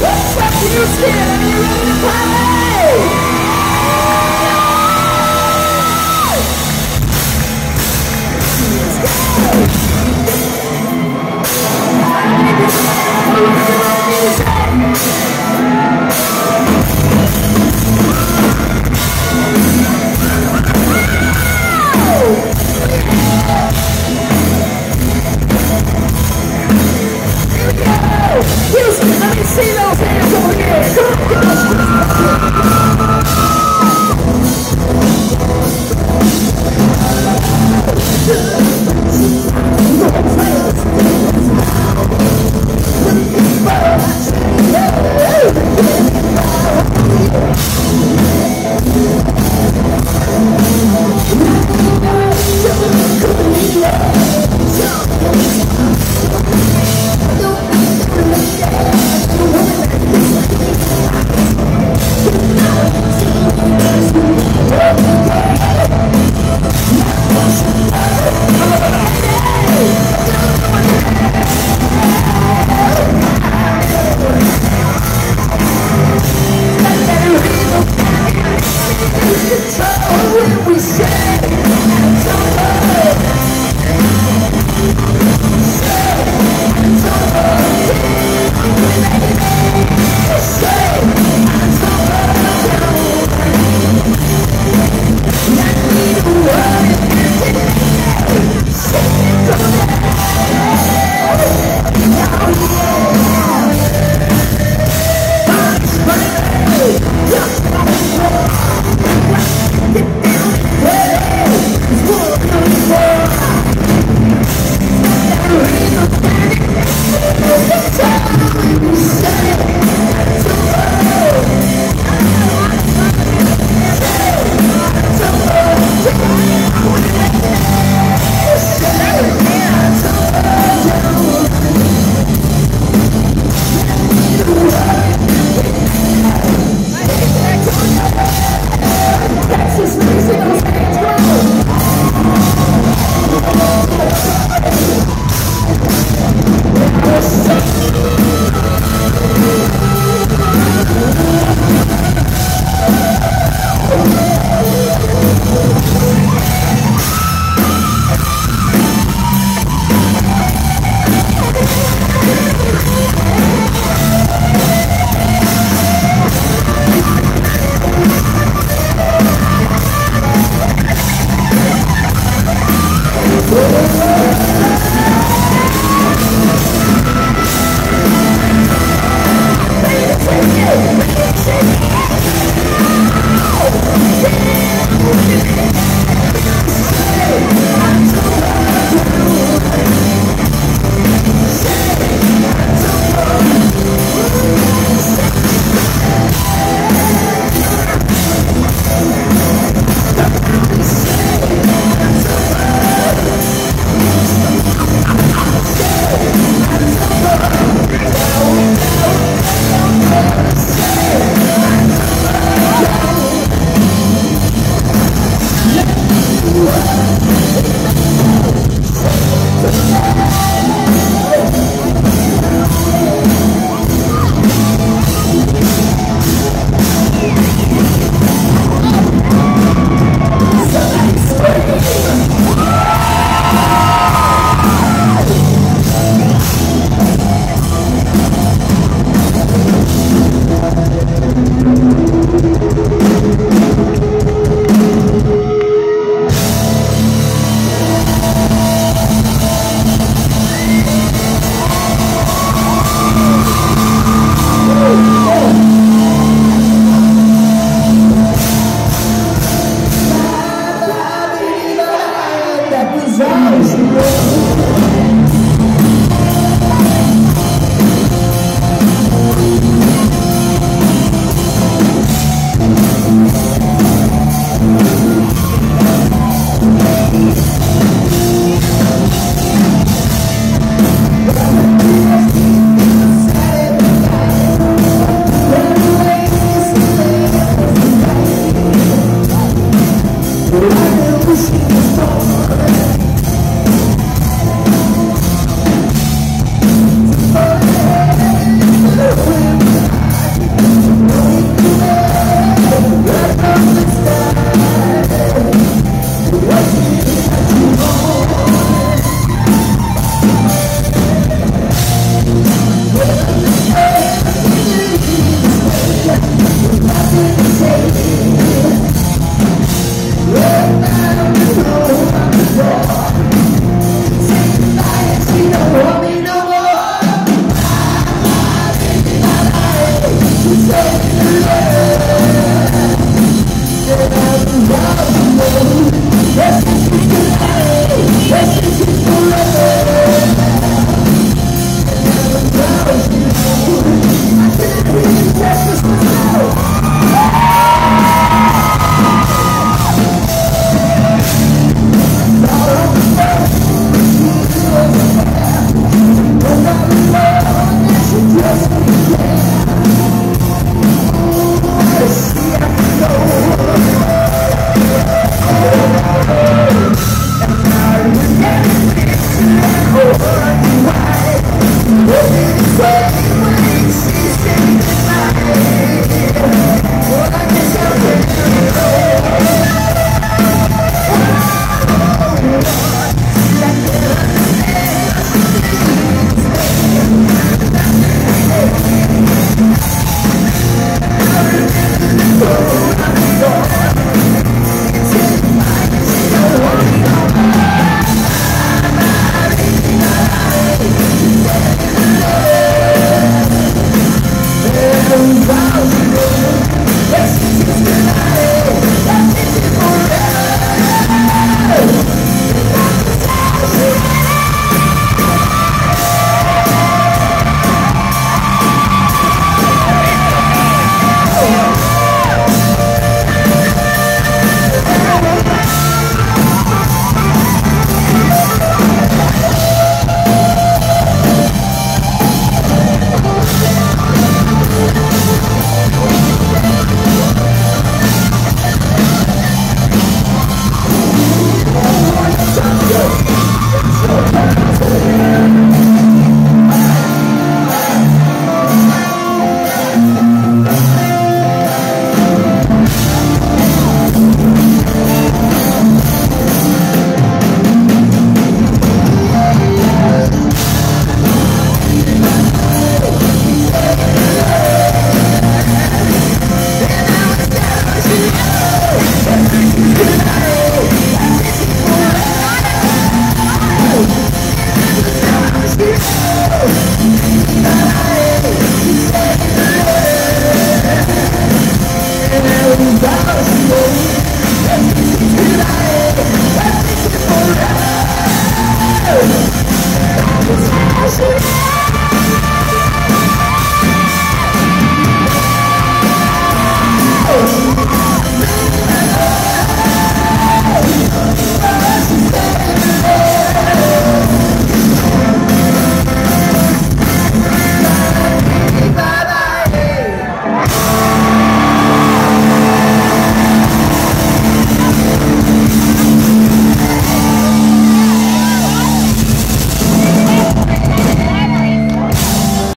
What's up to you? Are you ready to party? Nossa! usar Senhor.